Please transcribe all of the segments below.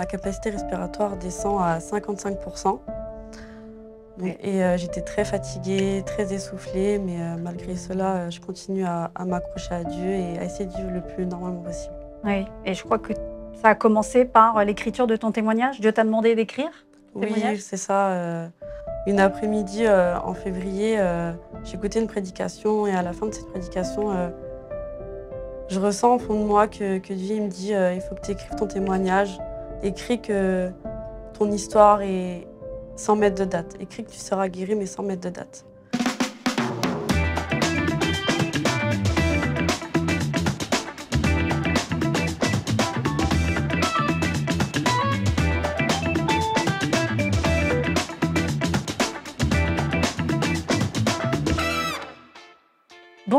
ma capacité respiratoire descend à 55%. Donc, et euh, j'étais très fatiguée, très essoufflée, mais euh, malgré cela, euh, je continue à, à m'accrocher à Dieu et à essayer de vivre le plus normalement possible. Oui, et je crois que ça a commencé par l'écriture de ton témoignage. Dieu t'a demandé d'écrire Oui, c'est ça. euh, une après-midi en février, j'écoutais une prédication et à la fin de cette prédication, je ressens au fond de moi que, que Dieu il me dit il faut que tu écrives ton témoignage. Écris que ton histoire est sans mettre de date. Écris que tu seras guéri mais sans mettre de date.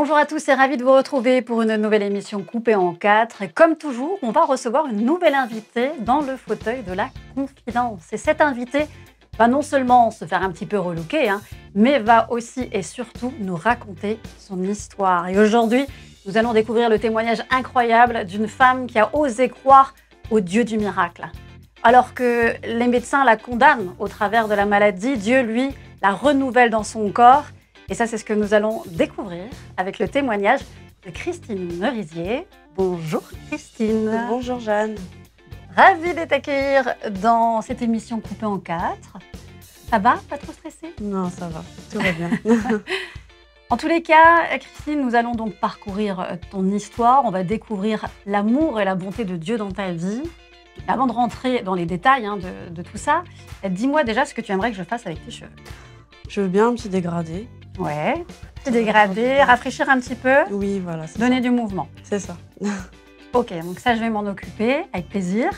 Bonjour à tous et ravi de vous retrouver pour une nouvelle émission coupée en quatre. Et comme toujours, on va recevoir une nouvelle invitée dans le fauteuil de la confidence. Et cette invitée va non seulement se faire un petit peu relooker, hein, mais va aussi et surtout nous raconter son histoire. Et aujourd'hui, nous allons découvrir le témoignage incroyable d'une femme qui a osé croire au Dieu du miracle. Alors que les médecins la condamnent au travers de la maladie, Dieu, lui, la renouvelle dans son corps. Et ça, c'est ce que nous allons découvrir avec le témoignage de Christine Merisier. Bonjour Christine. Bonjour Jeanne. Ravie de t'accueillir dans cette émission coupée en quatre. Ça va? Pas trop stressée? Non, ça va, tout va bien. En tous les cas, Christine, nous allons donc parcourir ton histoire. On va découvrir l'amour et la bonté de Dieu dans ta vie. Mais Avant de rentrer dans les détails hein, de, de tout ça, dis-moi déjà ce que tu aimerais que je fasse avec tes cheveux. je veux bien un petit dégradé. Ouais. Se dégrader, rafraîchir un petit peu, Oui, voilà, donner ça. du mouvement. C'est ça. Ok, donc ça, je vais m'en occuper avec plaisir.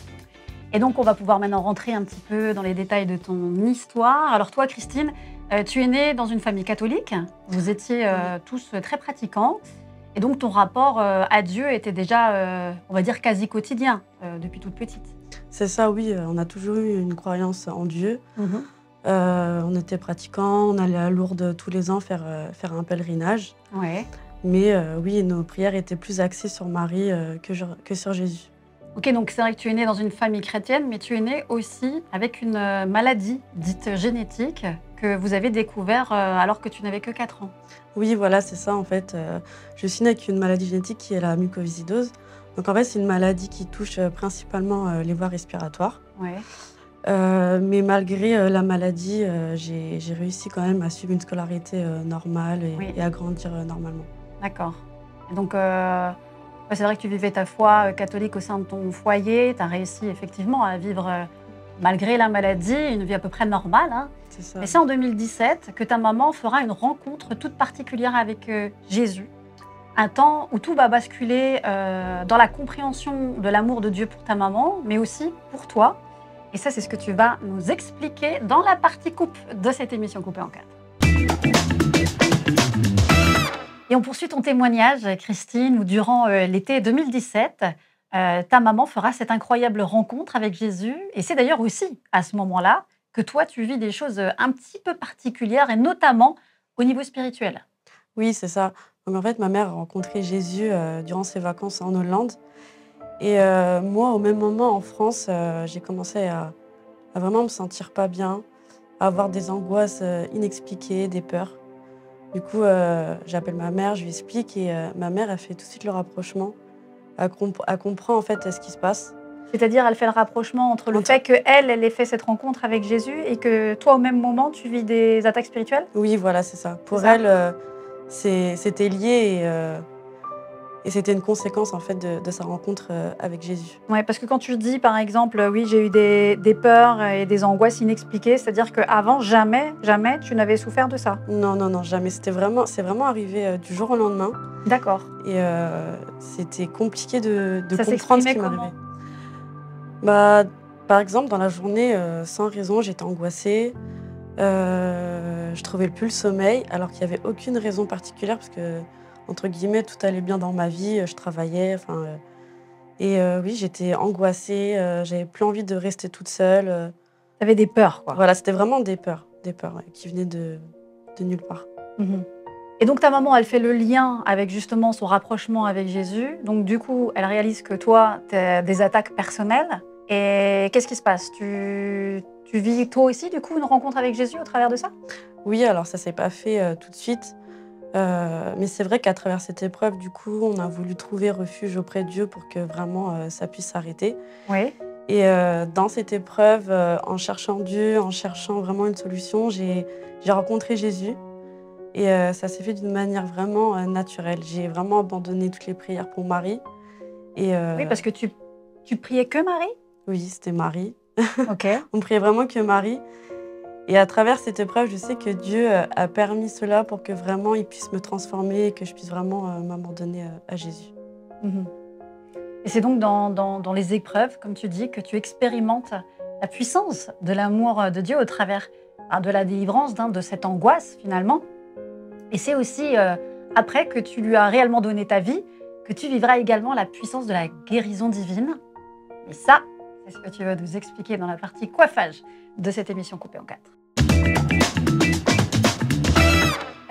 Et donc, on va pouvoir maintenant rentrer un petit peu dans les détails de ton histoire. Alors, toi, Christine, euh, tu es née dans une famille catholique. Vous étiez euh, tous très pratiquants. Et donc, ton rapport euh, à Dieu était déjà, euh, on va dire, quasi quotidien euh, depuis toute petite. C'est ça, oui. euh, On a toujours eu une croyance en Dieu. Euh, on était pratiquants, on allait à Lourdes tous les ans faire, euh, faire un pèlerinage. Ouais. Mais euh, oui, nos prières étaient plus axées sur Marie que, sur- que sur Jésus. Ok, donc c'est vrai que tu es née dans une famille chrétienne, mais tu es née aussi avec une maladie dite génétique que vous avez découvert alors que tu n'avais que 4 ans. Oui, voilà, c'est ça en fait. Je suis née avec une maladie génétique qui est la mucoviscidose. Donc en fait, c'est une maladie qui touche principalement les voies respiratoires. Ouais. Euh, mais malgré euh, la maladie, euh, j'ai réussi quand même à suivre une scolarité normale et, Oui. et à grandir normalement. D'accord. Donc, c'est vrai que tu vivais ta foi catholique au sein de ton foyer. Tu as réussi effectivement à vivre, malgré la maladie, une vie à peu près normale. hein. C'est ça. Et c'est en 2017 que ta maman fera une rencontre toute particulière avec Jésus. Un temps où tout va basculer dans la compréhension de l'amour de Dieu pour ta maman, mais aussi pour toi. Et ça, c'est ce que tu vas nous expliquer dans la partie coupe de cette émission Coupée en quatre. Et on poursuit ton témoignage, Christine, où durant euh, l'été 2017, euh, ta maman fera cette incroyable rencontre avec Jésus. Et c'est d'ailleurs aussi à ce moment-là que toi, tu vis des choses euh, un petit peu particulières, et notamment au niveau spirituel. Oui, c'est ça. En fait, ma mère a rencontré Jésus durant ses vacances en Hollande. Et euh, moi, au même moment en France, euh, j'ai commencé à, à vraiment me sentir pas bien, à avoir des angoisses euh, inexpliquées, des peurs. Du coup, euh, j'appelle ma mère, je lui explique et ma mère a fait tout de suite le rapprochement. Elle, comp- elle comprend en fait ce qui se passe. C'est-à-dire, elle fait le rapprochement entre le Entre- fait qu'elle, elle ait fait cette rencontre avec Jésus et que toi, au même moment, tu vis des attaques spirituelles? Oui, voilà, c'est ça. Pour elle, c'était lié et, et c'était une conséquence en fait de, de sa rencontre euh, avec Jésus. Oui, parce que quand tu dis, par exemple, euh, oui, j'ai eu des, des peurs et des angoisses inexpliquées, c'est-à-dire qu'avant, jamais, jamais, tu n'avais souffert de ça. Non, non, non, jamais. C'était vraiment, c'est vraiment arrivé euh, du jour au lendemain. D'accord. Et euh, c'était compliqué de, de Ça comprendre ce qui m'arrivait. Bah, par exemple, dans la journée, euh, sans raison, j'étais angoissée. Euh, je trouvais plus le sommeil, alors qu'il n'y avait aucune raison particulière, parce que, entre guillemets, tout allait bien dans ma vie, euh, je travaillais, enfin... euh, et euh, oui, j'étais angoissée, euh, j'avais plus envie de rester toute seule. euh. Tu avais des peurs, quoi. Voilà, c'était vraiment des peurs, des peurs ouais, qui venaient de, de nulle part. Mhm. Et donc ta maman, elle fait le lien avec justement son rapprochement avec Jésus. Donc du coup, elle réalise que toi, tu as des attaques personnelles Et qu'est-ce qui se passe? Tu, tu vis toi aussi, du coup, une rencontre avec Jésus au travers de ça? Oui, alors ça s'est pas fait tout de suite. Euh, mais c'est vrai qu'à travers cette épreuve, du coup, on a voulu trouver refuge auprès de Dieu pour que vraiment euh, ça puisse s'arrêter. Oui. Et euh, dans cette épreuve, en cherchant Dieu, en cherchant vraiment une solution, j'ai rencontré Jésus. Et ça s'est fait d'une manière vraiment naturelle. J'ai vraiment abandonné toutes les prières pour Marie. Et Oui, parce que tu, tu priais que Marie? Oui, c'était Marie. Ok. On priait vraiment que Marie. Et à travers cette épreuve, je sais que Dieu euh, a permis cela pour que vraiment il puisse me transformer et que je puisse vraiment euh, m'abandonner euh, à Jésus. Mhm. Et c'est donc dans, dans- les épreuves, comme tu dis, que tu expérimentes la puissance de l'amour de Dieu au travers bah, de la délivrance, hein, de cette angoisse finalement. Et c'est aussi après que tu lui as réellement donné ta vie que tu vivras également la puissance de la guérison divine. Et ça, c'est ce que tu vas nous expliquer dans la partie coiffage de cette émission coupée en quatre.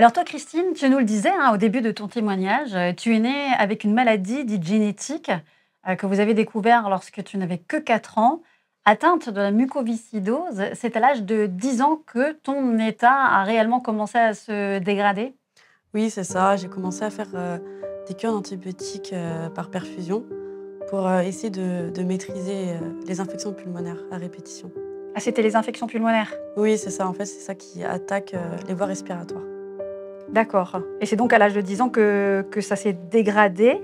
Alors toi, Christine, tu nous le disais hein, au début de ton témoignage, euh, tu es née avec une maladie dite génétique euh, que vous avez découvert lorsque tu n'avais que 4 ans. Atteinte de la mucoviscidose, c'est à l'âge de 10 ans que ton état a réellement commencé à se dégrader? Oui, c'est ça. J'ai commencé à faire euh, des cures d'antibiotiques par perfusion pour essayer de, maîtriser les infections pulmonaires à répétition. Ah, c'était les infections pulmonaires Oui, c'est ça. En fait, c'est ça qui attaque euh, les voies respiratoires. D'accord. Et c'est donc à l'âge de 10 ans que, que ça s'est dégradé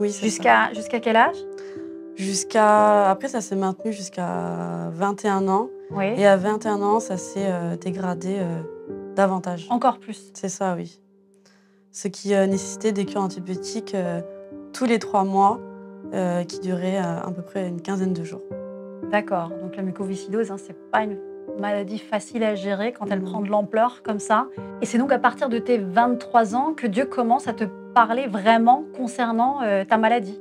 Oui, c'est ça. jusqu'à jusqu'à quel âge? Jusqu'à. Après, ça s'est maintenu jusqu'à 21 ans. Oui. Et à 21 ans, ça s'est euh, dégradé euh, davantage. Encore plus. C'est ça, oui. Ce qui nécessitait des cures antibiotiques tous les trois mois, qui duraient à peu près une quinzaine de jours. D'accord. Donc la mucoviscidose, hein, c'est pas une maladie facile à gérer quand elle prend de l'ampleur comme ça. Et c'est donc à partir de tes 23 ans que Dieu commence à te parler vraiment concernant euh, ta maladie.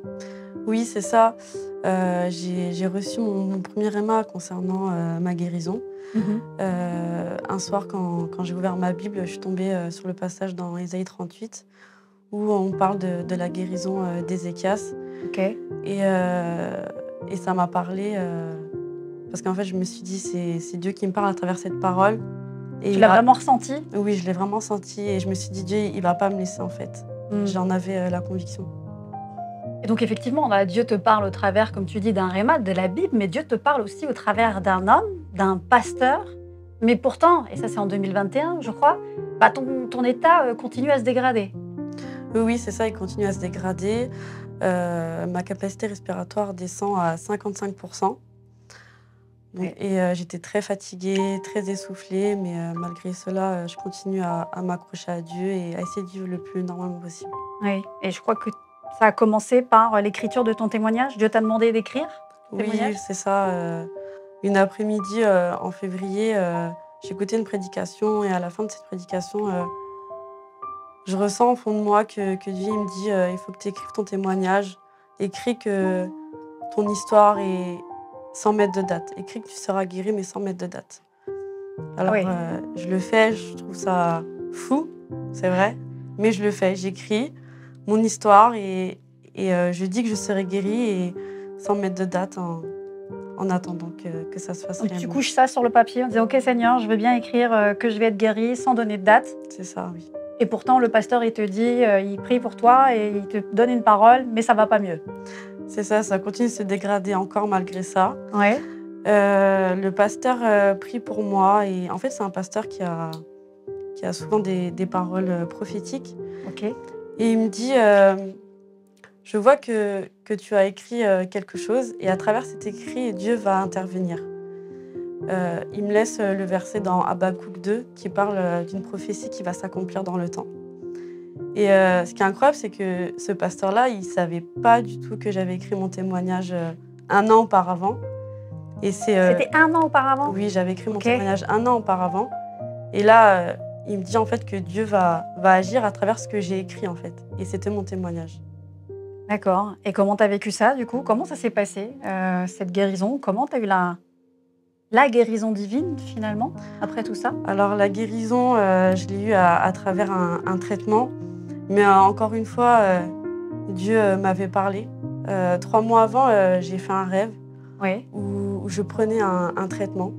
Oui, c'est ça. Euh, J'ai reçu mon, mon premier éma concernant euh, ma guérison. Euh, un soir, quand, quand j'ai ouvert ma Bible, je suis tombée sur le passage dans Ésaïe 38 où on parle de, de la guérison d'Ézéchias. Ok. Et, et ça m'a parlé euh, parce qu'en fait, je me suis dit, c'est Dieu qui me parle à travers cette parole. Et Tu l'as vraiment ressenti Oui, je l'ai vraiment senti et je me suis dit, Dieu, il va pas me laisser en fait. Mm. J'en avais euh, la conviction. Et donc effectivement, là, Dieu te parle au travers, comme tu dis, d'un rémat, de la Bible, mais Dieu te parle aussi au travers d'un homme, d'un pasteur. Mais pourtant, et ça c'est en 2021, je crois, bah, ton, ton état euh, continue à se dégrader. Oui, oui, c'est ça, il continue à se dégrader. Euh, ma capacité respiratoire descend à 55%. Donc, Ouais. Et euh, j'étais très fatiguée, très essoufflée, mais euh, malgré cela, je continue à, à m'accrocher à Dieu et à essayer de vivre le plus normalement possible. Oui. Et je crois que ça a commencé par l'écriture de ton témoignage. Dieu t'a demandé d'écrire. Oui, c'est ça. une après-midi en février, j'écoutais une prédication et à la fin de cette prédication, je ressens au fond de moi que, que Dieu il me dit euh, il faut que tu écrives ton témoignage. Écris que ton histoire est sans mettre de date. Écris que tu seras guéri mais sans mettre de date. Alors Oui. euh, je le fais, je trouve ça fou, c'est vrai, mais je le fais. J'écris mon histoire et, et euh, je dis que je serai guérie et sans mettre de date en, en attendant que, que ça se fasse Donc, tu couches ça sur le papier en disant Ok Seigneur, je veux bien écrire que je vais être guéri sans donner de date. C'est ça, oui. Et pourtant, le pasteur, il te dit, euh, il prie pour toi et il te donne une parole, mais ça va pas mieux. C'est ça, ça continue de se dégrader encore malgré ça. Ouais. Euh, le pasteur euh, prie pour moi et en fait c'est un pasteur qui a, qui a souvent des, des paroles euh, prophétiques Ok. et il me dit je vois que, que tu as écrit quelque chose et à travers cet écrit Dieu va intervenir. Euh, il me laisse euh, le verset dans Habakkuk 2 qui parle euh, d'une prophétie qui va s'accomplir dans le temps. Et euh, ce qui est incroyable, c'est que ce pasteur-là, il savait pas du tout que j'avais écrit mon témoignage un an auparavant. Et c'est euh, C'était un an auparavant? oui, j'avais écrit mon témoignage un an auparavant. Et là, il me dit en fait que Dieu va, va agir à travers ce que j'ai écrit en fait. Et c'était mon témoignage. D'accord. Et comment tu as vécu ça, du coup? Comment ça s'est passé, cette guérison? Comment tu as eu la, la guérison divine, finalement, après tout ça? Alors la guérison, euh, je l'ai eue à, à travers un, un traitement. Mais euh, encore une fois, euh, Dieu m'avait parlé. Trois mois avant, j'ai fait un rêve Oui. où, où je prenais un, un traitement.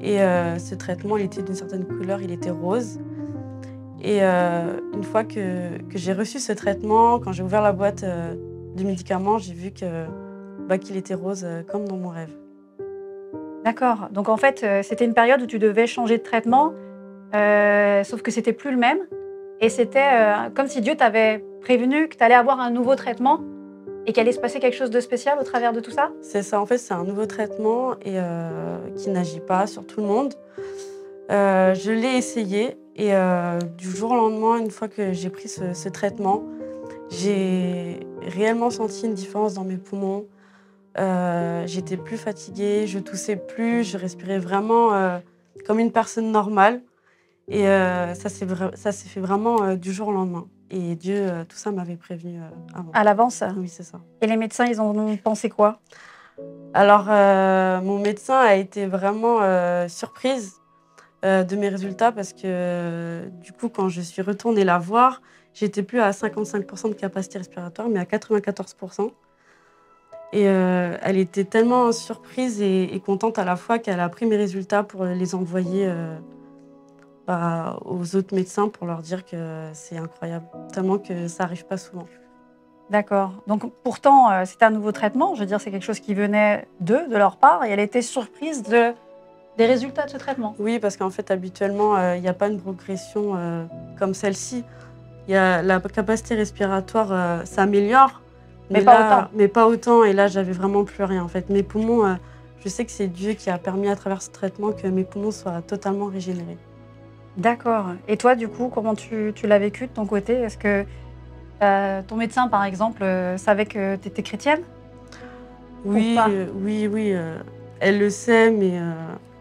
Et ce traitement, il était d'une certaine couleur, il était rose. Et une fois que, que j'ai reçu ce traitement, quand j'ai ouvert la boîte de médicaments, j'ai vu que bah, qu'il était rose comme dans mon rêve. D'accord. Donc en fait, euh, c'était une période où tu devais changer de traitement, euh, sauf que c'était plus le même. Et c'était euh, comme si Dieu t'avait prévenu que tu allais avoir un nouveau traitement et qu'il allait se passer quelque chose de spécial au travers de tout ça? C'est ça, en fait, c'est un nouveau traitement et qui n'agit pas sur tout le monde. Je l'ai essayé et du jour au lendemain, une fois que j'ai pris ce traitement, j'ai réellement senti une différence dans mes poumons. Euh, J'étais plus fatiguée, je toussais plus, je respirais vraiment euh, comme une personne normale. Et euh, ça s'est vra- fait vraiment euh, du jour au lendemain. Et Dieu, tout ça m'avait prévenu avant. À l'avance? Oui, c'est ça. Et les médecins, ils en ont pensé quoi? Alors, mon médecin a été vraiment surprise de mes résultats parce que, du coup, quand je suis retournée la voir, j'étais plus à 55% de capacité respiratoire, mais à 94%. Et euh, elle était tellement surprise et, et contente à la fois qu'elle a pris mes résultats pour les envoyer euh, bah, aux autres médecins pour leur dire que c'est incroyable, tellement que ça arrive pas souvent. D'accord. Donc pourtant, euh, c'était un nouveau traitement. Je veux dire, c'est quelque chose qui venait d'eux, de leur part, et elle était surprise de, des résultats de ce traitement. Oui, parce qu'en fait, habituellement, euh, il n'y a pas une progression euh, comme celle-ci. Il y a la capacité respiratoire euh, s'améliore, Mais pas là- autant. Mais pas autant. Et là, j'avais vraiment plus rien. En fait, mes poumons, euh, je sais que c'est Dieu qui a permis à travers ce traitement que mes poumons soient totalement régénérés. D'accord. Et toi, du coup, comment tu, tu l'as vécu de ton côté? Est-ce que euh, ton médecin, par exemple, euh, savait que tu étais chrétienne Oui, oui, oui. elle le sait, mais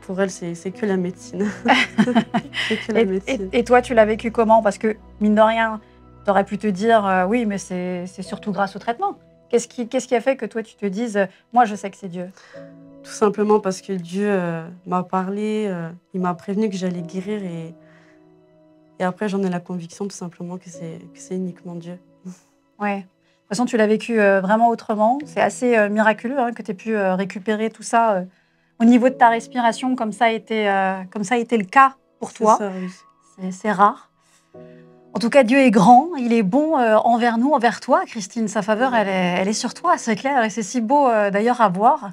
pour elle, c'est que la médecine. que la et, médecine. et- et toi, tu l'as vécu comment? Parce que, mine de rien, tu aurais pu te dire euh, oui, mais c'est surtout grâce au traitement. Qu'est-ce qui, a fait que toi, tu te dises euh, moi, je sais que c'est Dieu? Tout simplement parce que Dieu euh, m'a parlé, il m'a prévenu que j'allais guérir et, et après j'en ai la conviction tout simplement que c'est que c'est uniquement Dieu. Ouais. De toute façon, tu l'as vécu vraiment autrement. C'est assez miraculeux hein, que tu aies pu récupérer tout ça au niveau de ta respiration, comme ça a été, comme ça a été le cas pour toi. oui. C'est rare. En tout cas, Dieu est grand, il est bon euh, envers nous, envers toi, Christine. Sa faveur, elle est, elle est sur toi, c'est clair. Et c'est si beau euh, d'ailleurs à voir.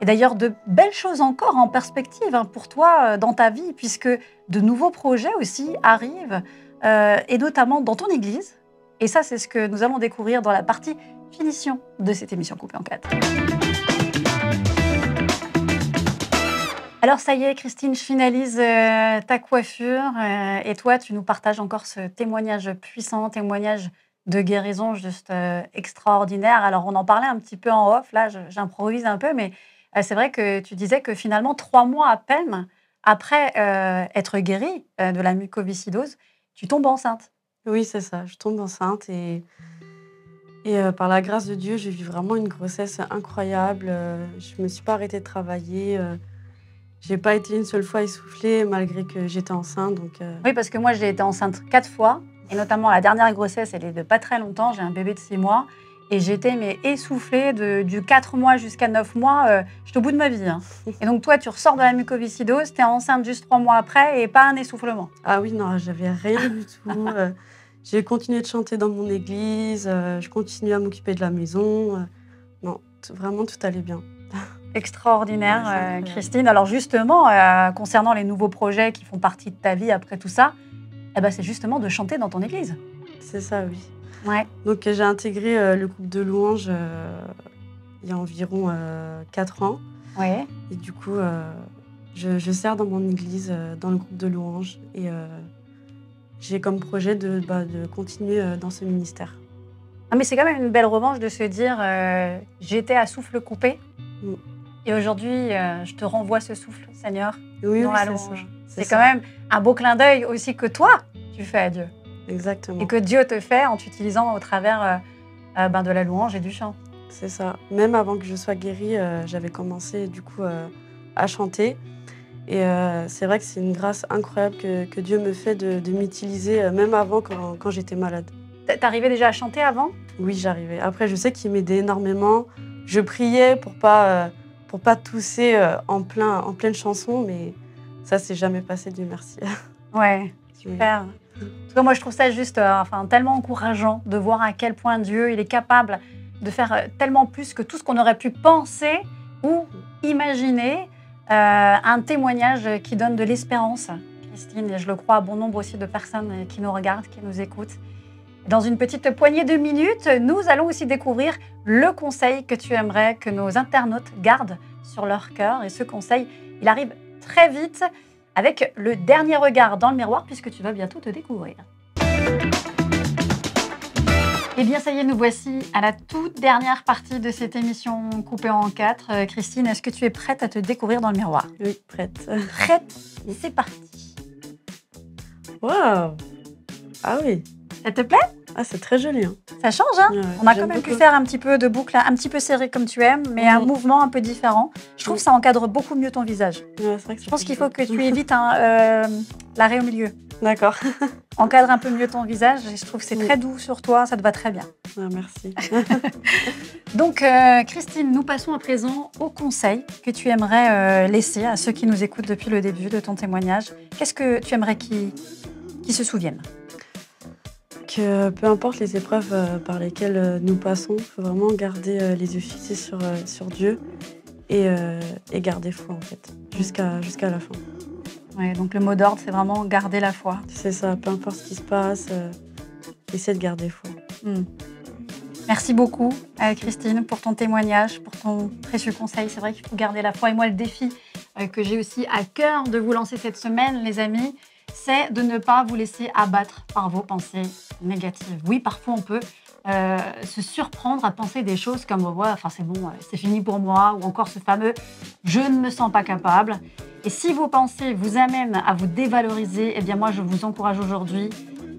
Et d'ailleurs, de belles choses encore en perspective hein, pour toi euh, dans ta vie, puisque de nouveaux projets aussi arrivent, et notamment dans ton église. Et ça, c'est ce que nous allons découvrir dans la partie finition de cette émission coupée en quatre. Alors ça y est, Christine, je finalise euh, ta coiffure euh, et toi, tu nous partages encore ce témoignage puissant, témoignage de guérison juste euh, extraordinaire. Alors on en parlait un petit peu en off, là j'improvise un peu, mais c'est vrai que tu disais que finalement, trois mois à peine après être guérie de la mucoviscidose, tu tombes enceinte. Oui, c'est ça. Je tombe enceinte et, et par la grâce de Dieu, j'ai vu vraiment une grossesse incroyable. Je me suis pas arrêtée de travailler. J'ai pas été une seule fois essoufflée malgré que j'étais enceinte. Donc, euh, Oui, parce que moi j'ai été enceinte quatre fois, et notamment la dernière grossesse, elle est de pas très longtemps, j'ai un bébé de six mois, et j'étais mais essoufflée de, du 4 mois jusqu'à 9 mois, euh, j'étais au bout de ma vie. hein. Et donc toi, tu ressors de la mucoviscidose, tu es enceinte juste trois mois après, et pas un essoufflement. Ah oui, non, j'avais rien du tout. Euh, j'ai continué de chanter dans mon église, euh, je continuais à m'occuper de la maison. non, vraiment, tout allait bien. Extraordinaire, euh. Christine. Alors justement, euh, concernant les nouveaux projets qui font partie de ta vie après tout ça, eh ben, c'est justement de chanter dans ton église. C'est ça, oui. Ouais. Donc, j'ai intégré euh, le groupe de louanges il y a environ 4 ans. Ouais. Et du coup, je, je sers dans mon église, dans le groupe de louanges. Et j'ai comme projet de, bah, de continuer dans ce ministère. Ah, mais c'est quand même une belle revanche de se dire j'étais à souffle coupé Mm. Et aujourd'hui euh, je te renvoie ce souffle, Seigneur, Oui, dans oui, la louange. C'est quand même un beau clin d'œil aussi que toi tu fais à Dieu Exactement. et que Dieu te fait en t'utilisant au travers euh, euh, ben, de la louange et du chant. C'est ça. Même avant que je sois guérie, euh, j'avais commencé du coup à chanter. Et c'est vrai que c'est une grâce incroyable que, que Dieu me fait de, de m'utiliser, même avant quand, quand j'étais malade. T'arrivais déjà à chanter avant? Oui, j'arrivais. Après, je sais qu'il m'aidait énormément. Je priais pour pas, pour pas tousser euh, en, plein, en pleine chanson, mais ça, c'est jamais passé du merci. Ouais, super. En tout cas, moi, je trouve ça juste euh, enfin, tellement encourageant de voir à quel point Dieu il est capable de faire euh, tellement plus que tout ce qu'on aurait pu penser ou imaginer. Euh, un témoignage qui donne de l'espérance, Christine, et je le crois à bon nombre aussi de personnes qui nous regardent, qui nous écoutent. Dans une petite poignée de minutes, nous allons aussi découvrir le conseil que tu aimerais que nos internautes gardent sur leur cœur. Et ce conseil, il arrive très vite avec le dernier regard dans le miroir, puisque tu vas bientôt te découvrir. Eh bien, ça y est, nous voici à la toute dernière partie de cette émission coupée en quatre. Euh, Christine, est-ce que tu es prête à te découvrir dans le miroir? Oui, prête. Prête? C'est parti. Waouh Ah oui. Ça te plaît? Ah, c'est très joli. Hein. Ça change, hein? Ouais, On a quand même pu faire un petit peu de boucle, un petit peu serré comme tu aimes, mais un Mhm. mouvement un peu différent. Je trouve que ça encadre beaucoup mieux ton visage. Ouais, c'est vrai que Je pense qu'il faut que tu évites un, euh, l'arrêt au milieu. D'accord. Encadre un peu mieux ton visage je trouve que c'est Oui. très doux sur toi, ça te va très bien. Ah, merci. Donc, euh, Christine, nous passons à présent au conseil que tu aimerais euh, laisser à ceux qui nous écoutent depuis le début de ton témoignage. Qu'est-ce que tu aimerais qu'ils qu'ils se souviennent? Que peu importe les épreuves euh, par lesquelles euh, nous passons, il faut vraiment garder euh, les yeux fixés sur, euh, sur Dieu et, euh, et garder foi en fait, jusqu'à la fin. Ouais, Donc, le mot d'ordre, c'est vraiment garder la foi. C'est ça, peu importe ce qui se passe, euh, essaie de garder foi. Hmm. Merci beaucoup, euh, Christine, pour ton témoignage, pour ton précieux conseil. C'est vrai qu'il faut garder la foi. Et moi, le défi euh, que j'ai aussi à cœur de vous lancer cette semaine, les amis, c'est de ne pas vous laisser abattre par vos pensées négatives. Oui, parfois, on peut euh, se surprendre à penser des choses comme ouais, enfin c'est bon, euh, c'est fini pour moi, ou encore ce fameux je ne me sens pas capable. Et si vos pensées vous amènent à vous dévaloriser, eh bien moi, je vous encourage aujourd'hui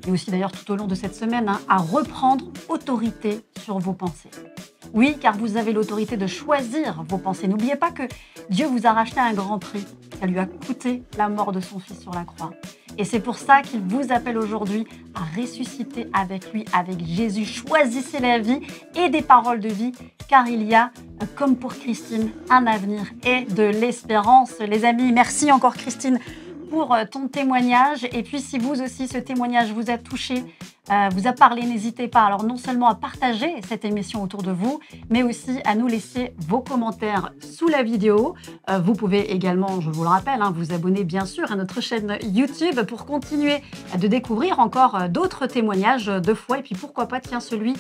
et aussi d'ailleurs tout au long de cette semaine, hein, à reprendre autorité sur vos pensées. Oui, car vous avez l'autorité de choisir vos pensées. N'oubliez pas que Dieu vous a racheté un grand prix. Ça lui a coûté la mort de son Fils sur la croix. Et c'est pour ça qu'il vous appelle aujourd'hui à ressusciter avec lui, avec Jésus. Choisissez la vie et des paroles de vie, car il y a, euh, comme pour Christine, un avenir et de l'espérance. Les amis, merci encore Christine pour euh, ton témoignage. Et puis, si vous aussi, ce témoignage vous a touché, euh, vous a parlé, n'hésitez pas alors non seulement à partager cette émission autour de vous, mais aussi à nous laisser vos commentaires sous la vidéo. Euh, vous pouvez également, je vous le rappelle, hein, vous abonner bien sûr à notre chaîne YouTube pour continuer de découvrir encore euh, d'autres témoignages de foi. Et puis pourquoi pas, tiens, celui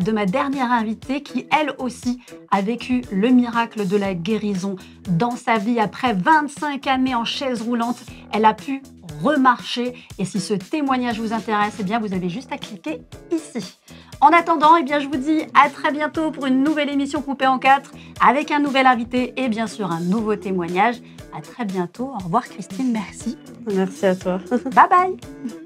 de ma dernière invitée qui, elle aussi, a vécu le miracle de la guérison dans sa vie après 25 années en chaise roulante. Elle a pu remarcher. Et si ce témoignage vous intéresse, eh bien, vous avez juste à cliquer ici. En attendant, eh bien, je vous dis à très bientôt pour une nouvelle émission coupée en quatre avec un nouvel invité et bien sûr un nouveau témoignage. À très bientôt. Au revoir Christine, merci. Merci à toi. Bye bye.